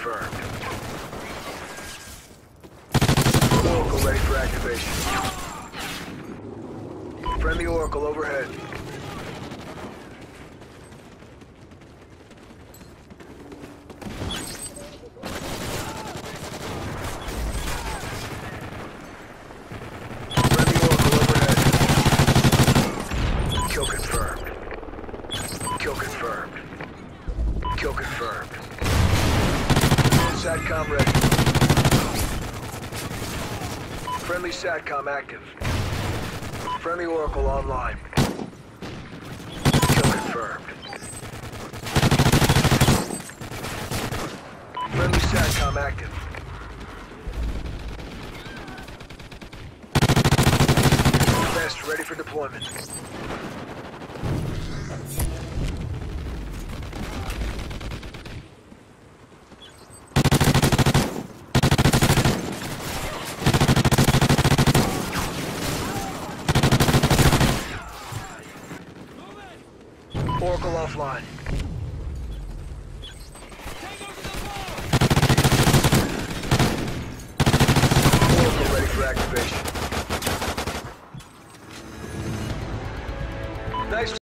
confirmed. Oracle ready for activation. Friendly Oracle overhead. Kill confirmed. Kill confirmed. SATCOM ready. Friendly SATCOM active. Friendly Oracle online. Kill confirmed. Friendly SATCOM active. Best ready for deployment. Oracle offline. Oracle ready for activation. Nice.